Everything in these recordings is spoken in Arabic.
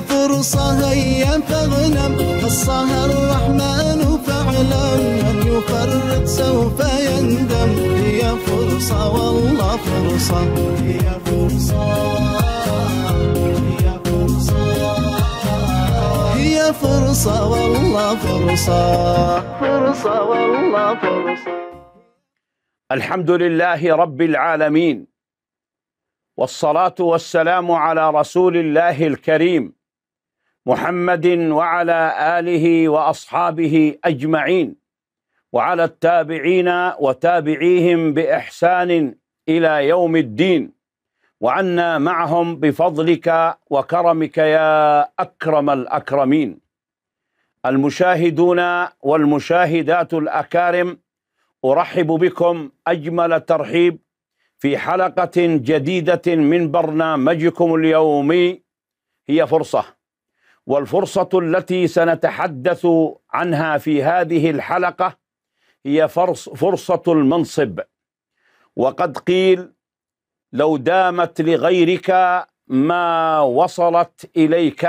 فرصة هيا فاغنم خصها الرحمن فاعلم من يفرط سوف يندم. هي فرصة والله فرصة. هي فرصة. هي فرصة. هي فرصة والله فرصة. فرصة والله فرصة. الحمد لله رب العالمين والصلاة والسلام على رسول الله الكريم. محمد وعلى آله وأصحابه أجمعين وعلى التابعين وتابعيهم بإحسان إلى يوم الدين. وعنا معهم بفضلك وكرمك يا أكرم الأكرمين. المشاهدون والمشاهدات الأكارم أرحب بكم أجمل ترحيب في حلقة جديدة من برنامجكم اليومي. هي فرصة. والفرصة التي سنتحدث عنها في هذه الحلقة هي فرصة المنصب. وقد قيل لو دامت لغيرك ما وصلت إليك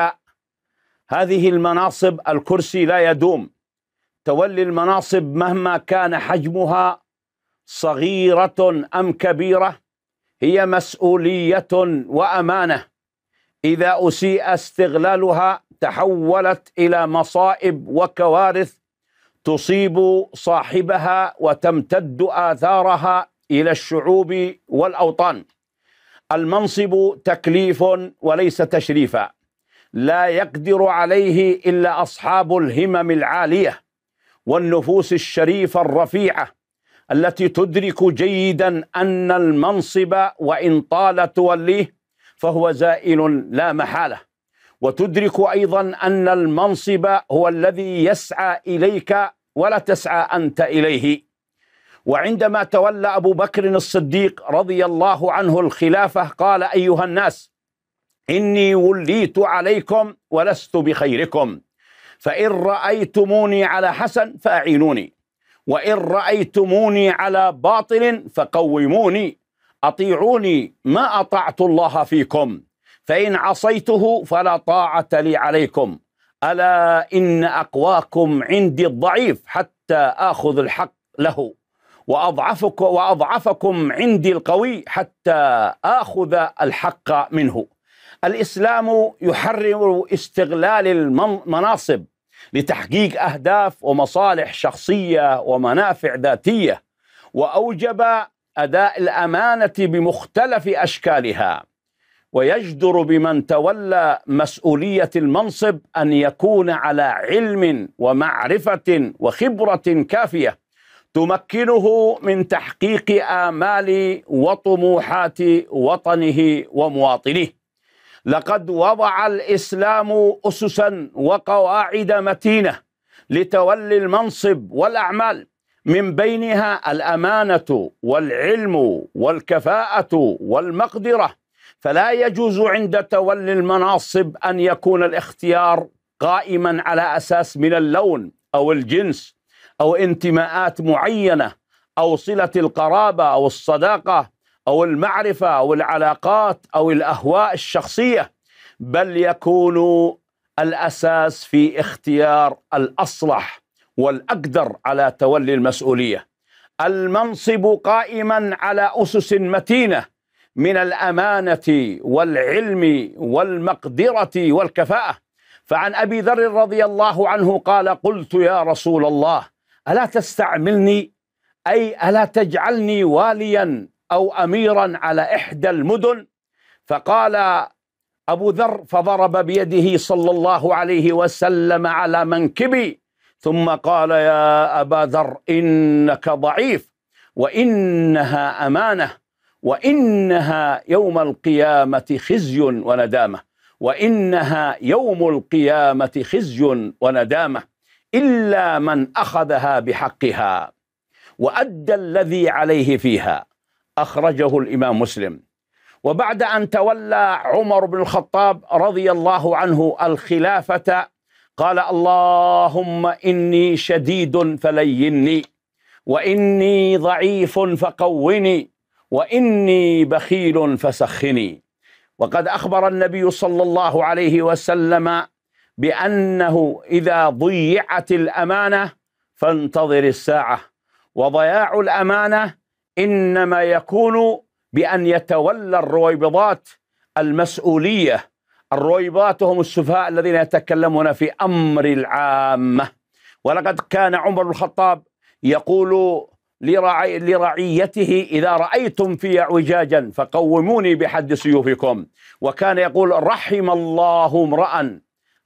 هذه المناصب الكرسي لا يدوم. تولي المناصب مهما كان حجمها صغيرة أم كبيرة هي مسؤولية وأمانة. إذا أسيء استغلالها تحولت إلى مصائب وكوارث تصيب صاحبها وتمتد آثارها إلى الشعوب والأوطان. المنصب تكليف وليس تشريفا. لا يقدر عليه إلا أصحاب الهمم العالية والنفوس الشريفة الرفيعة التي تدرك جيدا أن المنصب وإن طال توليه فهو زائل لا محالة. وتدرك أيضا أن المنصب هو الذي يسعى إليك ولا تسعى أنت إليه. وعندما تولى أبو بكر الصديق رضي الله عنه الخلافة قال أيها الناس إني وليت عليكم ولست بخيركم. فإن رأيتموني على حسن فأعينوني وإن رأيتموني على باطل فقوموني. أطيعوني ما أطعت الله فيكم. فإن عصيته فلا طاعة لي عليكم. ألا إن أقواكم عندي الضعيف حتى آخذ الحق له. وأضعفكم, وأضعفكم عندي القوي حتى آخذ الحق منه. الإسلام يحرر استغلال المناصب لتحقيق أهداف ومصالح شخصية ومنافع ذاتية. وأوجب أداء الأمانة بمختلف أشكالها. ويجدر بمن تولى مسؤولية المنصب أن يكون على علم ومعرفة وخبرة كافية. تمكنه من تحقيق آمال وطموحات وطنه ومواطنيه لقد وضع الإسلام اسسا وقواعد متينة لتولي المنصب والأعمال. من بينها الأمانة والعلم والكفاءة والمقدرة. فلا يجوز عند تولي المناصب أن يكون الاختيار قائما على أساس من اللون أو الجنس أو انتماءات معينة أو صلة القرابة أو الصداقة أو المعرفة أو العلاقات أو الأهواء الشخصية بل يكون الأساس في اختيار الأصلح. والأقدر على تولي المسؤولية. المنصب قائما على أسس متينة من الأمانة والعلم والمقدرة والكفاءة. فعن أبي ذر رضي الله عنه قال قلت يا رسول الله ألا تستعملني؟ أي ألا تجعلني واليا أو أميرا على إحدى المدن؟ فقال أبو ذر فضرب بيده صلى الله عليه وسلم على منكبي. ثم قال يا أبا ذر إنك ضعيف وإنها أمانة وإنها يوم القيامة خزي وندامة وإنها يوم القيامة خزي وندامة إلا من أخذها بحقها وأدى الذي عليه فيها. أخرجه الإمام مسلم. وبعد أن تولى عمر بن الخطاب رضي الله عنه الخلافة قال اللهم إني شديد فليني وإني ضعيف فقوني وإني بخيل فسخني. وقد أخبر النبي صلى الله عليه وسلم بأنه إذا ضيعت الأمانة فانتظر الساعة وضياع الأمانة إنما يكون بأن يتولى الرويبضات المسؤولية الرويبضات هم السفهاء الذين يتكلمون في أمر العامة. ولقد كان عمر بن الخطاب يقول لرعي لرعيته إذا رأيتم في اعوجاجا فقوموني بحد سيوفكم. وكان يقول رحم الله امرأ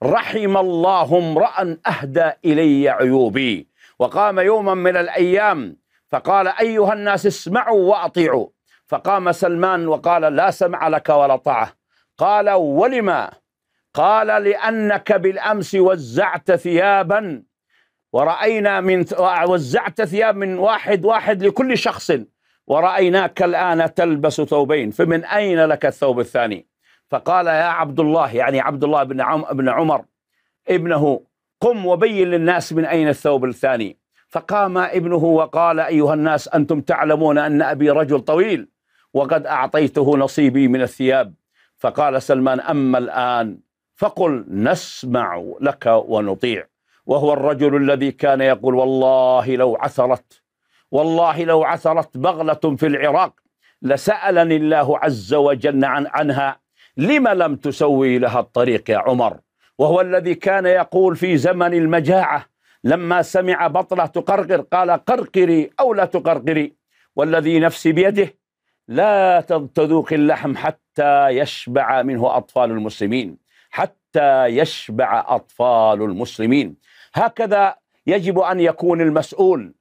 رحم الله امرأ أهدى إلي عيوبي. وقام يوما من الأيام فقال أيها الناس اسمعوا وأطيعوا. فقام سلمان وقال لا سمع لك ولا طاعة. قال ولما؟ قال لأنك بالأمس وزعت ثيابا. ورأينا من وزعت ثياب من واحد واحد لكل شخص. ورأيناك الآن تلبس ثوبين فمن أين لك الثوب الثاني؟ فقال يا عبد الله يعني عبد الله بن بن عمر ابنه قم وبين للناس من أين الثوب الثاني. فقام ابنه وقال أيها الناس أنتم تعلمون أن أبي رجل طويل وقد أعطيته نصيبي من الثياب. فقال سلمان أما الآن فقل نسمع لك ونطيع. وهو الرجل الذي كان يقول والله لو عثرت والله لو عثرت بغلة في العراق لسألني الله عز وجل عن عنها لم لم تسوي لها الطريق يا عمر؟ وهو الذي كان يقول في زمن المجاعة لما سمع بطلة تقرقر قال قرقري أو لا تقرقري والذي نفسي بيده لا تذوق اللحم حتى يشبع منه أطفال المسلمين. حتى يشبع أطفال المسلمين. هكذا يجب أن يكون المسؤول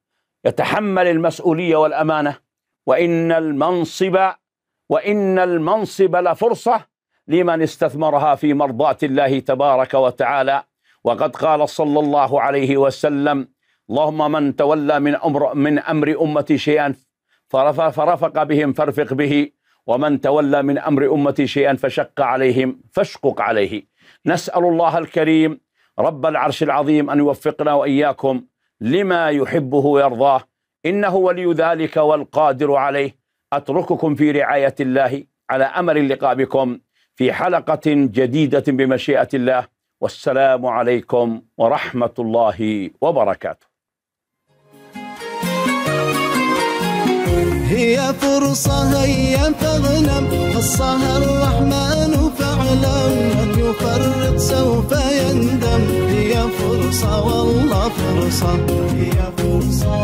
يتحمل المسؤولية والأمانة. وإن المنصب وإن المنصب لفرصة لمن استثمرها في مرضاة الله تبارك وتعالى. وقد قال صلى الله عليه وسلم اللهم من تولى من أمر من أمر أمتي شيئا فرفق بهم فارفق به. ومن تولى من أمر أمتي شيئا فشق عليهم فاشقق عليه. نسأل الله الكريم رب العرش العظيم أن يوفقنا وإياكم لما يحبه ويرضاه. إنه ولي ذلك والقادر عليه. أترككم في رعاية الله على أمر اللقاء بكم في حلقة جديدة بمشيئة الله. والسلام عليكم ورحمة الله وبركاته. هي فرصة هيا فاغنم خصها الرحمن فاعلم من يفرط سوف يندم. هي فرصة والله فرصة. هي فرصة.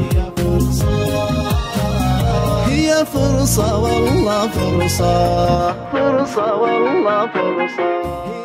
هي فرصة. هي فرصة والله فرصة. فرصة والله فرصة.